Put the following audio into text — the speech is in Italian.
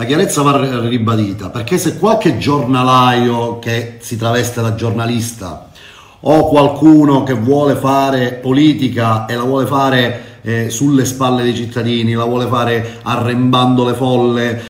La chiarezza va ribadita, perché se qualche giornalaio che si traveste da giornalista o qualcuno che vuole fare politica e la vuole fare eh, sulle spalle dei cittadini, la vuole fare arrembando le folle,